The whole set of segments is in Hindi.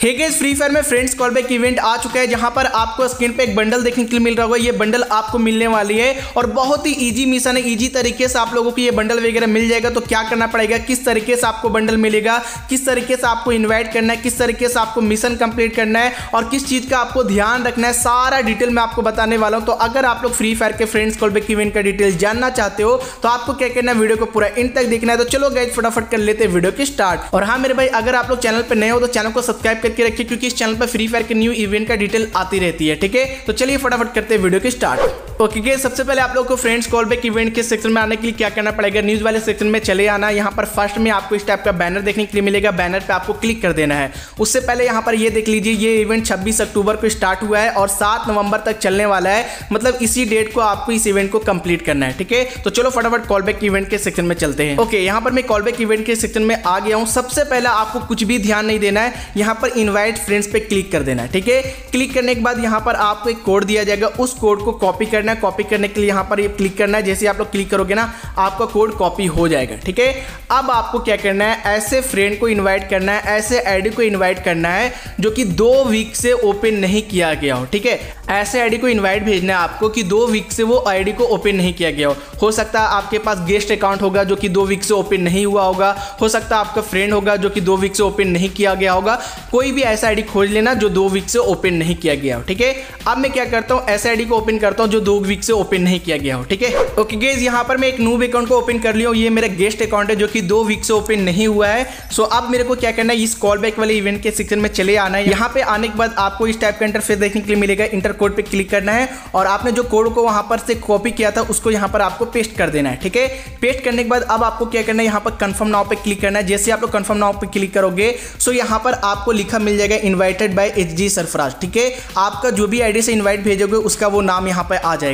हे गेस फ्री फायर में फ्रेंड्स कॉल बैक इवेंट आ चुका है, जहाँ पर आपको स्क्रीन पे एक बंडल देखने के लिए मिल रहा होगा। ये बंडल आपको मिलने वाली है और बहुत ही इजी मिशन है इजी तरीके से आप लोगों को ये बंडल वगैरह मिल जाएगा। तो क्या करना पड़ेगा? किस तरीके से आपको बंडल मिलेगा? किस तरीके से आपको इन्वाइट करना है? किस तरीके से आपको मिशन कंप्लीट करना है? और किस चीज़ का आपको ध्यान रखना है? सारा डिटेल मैं आपको बताने वाला हूँ। तो अगर आप लोग फ्री फायर के फ्रेंड्स कॉल बैक इवेंट का डिटेल जानना चाहते हो तो आपको क्या करना है? वीडियो को पूरा इन तक देखना है। तो चलो गए फटाफट कर लेते हैं वीडियो की स्टार्ट और हाँ मेरे भाई, अगर आप लोग चैनल पर नए हो तो चैनल को सब्सक्राइब करके रखिए, क्योंकि इस चैनल पर फ्री फायर के न्यू इवेंट का डिटेल आती रहती है, ठीक है? तो चलिए फटाफट करते हैं वीडियो के स्टार्ट ओके okay, सबसे पहले आप लोग को फ्रेंड्स कॉल बैक इवेंट के सेक्शन में आने के लिए क्या करना पड़ेगा? न्यूज़ वाले सेक्शन में चले आना। यहाँ पर फ़र्स्ट में आपको इस टाइप का बैनर देखने के लिए मिलेगा। बैनर पे आपको क्लिक कर देना है। उससे पहले यहाँ पर ये देख लीजिए ये इवेंट 26 अक्टूबर को स्टार्ट हुआ है और सात नवंबर तक चलने वाला है। मतलब इसी डेट को आपको इस इवेंट को कंप्लीट करना है ठीक है? तो चलो फटाफट कॉल बैक इवेंट के सेक्शन में चलते हैं। ओके यहाँ पर मैं कॉल बैक इवेंट के सेक्शन में आ गया हूँ। सबसे पहले आपको कुछ भी ध्यान नहीं देना है। यहाँ पर इन्वाइट फ्रेंड्स पे क्लिक कर देना है ठीक है? क्लिक करने के बाद यहाँ पर आपको एक कोड दिया जाएगा। उस कोड को कॉपी करना है कॉपी करने के लिए यहाँ पर ये क्लिक करना है। जैसे आप लोग क्लिक करोगे ना, आपका कोड कॉपी हो जाएगा, ठीक है? अब आपको क्या करना है, ऐसे फ्रेंड को इनवाइट करना है, ऐसे आईडी को इनवाइट करना है, जो कि दो वीक से ओपन नहीं किया गया हो, ठीक है? ऐसे आईडी को इनवाइट भेजना है आपको कि दो वीक से वो आईडी को ओपन नहीं किया गया हो। हो सकता है आपके पास गेस्ट अकाउंट होगा, जो कि दो वीक से ओपन नहीं हुआ होगा। हो सकता है आपका फ्रेंड होगा, जो कि दो वीक से ओपन नहीं किया गया होगा। कोई भी ऐसा आईडी खोज लेना, जो दो वीक से ओपन नहीं किया गया हो, ठीक है? अब मैं क्या करता हूँ, ऐसे आईडी को ओपन करता हूँ, जो दो वीक से ओपन नहीं किया गया हो, ठीक है? ओके गेज यहाँ पर मैं एक नूब अकाउंट को ओपन कर लिया हूँ। ये मेरा गेस्ट अकाउंट है जो कि दो वीक से ओपन नहीं हुआ है। सो अब मेरे को क्या करना है? इस कॉल बैक वाले इवेंट के सेक्शन में चले आना है। यहाँ पे आने के बाद आपको इस टाइप का इंटरफेस देखने के लिए मिलेगा। इंटर कोड पे क्लिक करना है और आपने जो कोड को वहाँ पर से कॉपी किया था, उसको यहाँ पर आपको पेस्ट कर देना है, ठीक है? पेस्ट करने के बाद अब आपको क्या करना है? यहाँ पर कंफर्म नाव पे क्लिक करना है। जैसे आप लोग कंफर्म नाव पे क्लिक करोगे सो यहाँ पर आपको लिखा मिल जाएगा invited by H G Sarfaraz ठीक है? आपका जो भी आईडी से इन्वाइट भेजोगे, उसका वो नाम यहाँ पर आ जाएगा।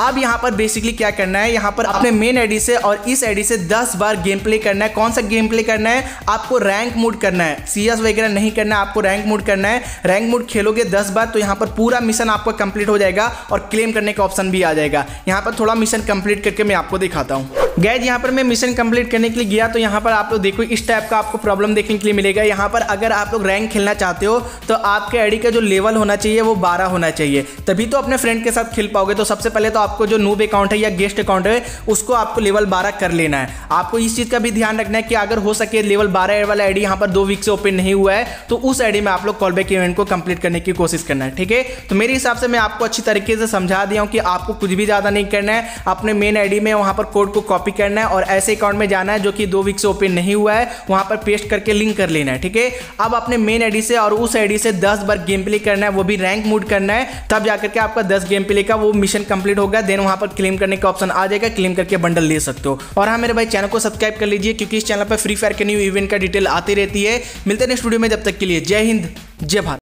अब यहाँ पर बेसिकली क्या करना है? यहाँ पर अपने मेन आईडी से और इस आईडी से 10 बार गेम प्ले करना है। कौन सा गेम प्ले करना है? आपको रैंक मूड करना है। सीएस वगैरह नहीं करना है, आपको रैंक मूड करना है। रैंक मूड खेलोगे 10 बार तो यहाँ पर पूरा मिशन आपका कंप्लीट हो जाएगा और क्लेम करने का ऑप्शन भी आ जाएगा। यहाँ पर थोड़ा मिशन कंप्लीट करके मैं आपको दिखाता हूँ। गैज, यहाँ पर मैं मिशन कंप्लीट करने के लिए गया तो यहाँ पर आप लोग देखो, इस टाइप का आपको प्रॉब्लम देखने के लिए मिलेगा। यहाँ पर अगर आप लोग रैंक खेलना चाहते हो तो आपके आईडी का जो लेवल होना चाहिए, वो बारह होना चाहिए। तभी तो अपने फ्रेंड के साथ खेल पाओगे। तो सबसे पहले तो आपको जो नूब अकाउंट है या गेस्ट अकाउंट है, उसको आपको लेवल बारह कर लेना है। आपको इस चीज़ का भी ध्यान रखना है कि अगर हो सके लेवल बारह वाला आईडी यहाँ पर दो वीक से ओपन नहीं हुआ है तो उस आईडी में आप लोग कॉल बैक इवेंट को कंप्लीट करने की कोशिश करना है, ठीक है? तो मेरे हिसाब से मैं आपको अच्छी तरीके से समझा दिया हूँ कि आपको कुछ भी ज़्यादा नहीं करना है। अपने मेन आईडी में वहाँ पर कोड को कॉपी करना है और ऐसे अकाउंट में जाना है जो कि दो वीक से ओपन नहीं हुआ है, वहाँ पर पेस्ट करके लिंक कर लेना है, ठीक है? अब अपने मेन आईडी से और उस आईडी से दस बार गेम प्ले करना है, वो भी रैंक मूड करना है, तब जाकर के आपका दस गेम प्ले का वो मिशन कंप्लीट होगा देन वहाँ पर क्लेम करने का ऑप्शन आ जाएगा क्लेम करके बंडल ले सकते हो। और हाँ मेरे भाई चैनल को सब्सक्राइब कर लीजिए, क्योंकि इस चैनल पर फ्री फायर के न्यू इवेंट का डिटेल आती रहती है। मिलते हैं नेक्स्ट वीडियो में, जब तक के लिए जय हिंद, जय भारत।